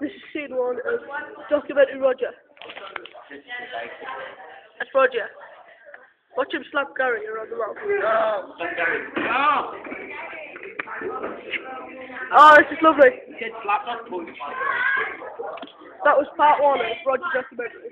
This is scene one of documentary Roger. That's Roger. Watch him slap Gary around the mouth. Oh, this is lovely. That was part one of Roger documentary.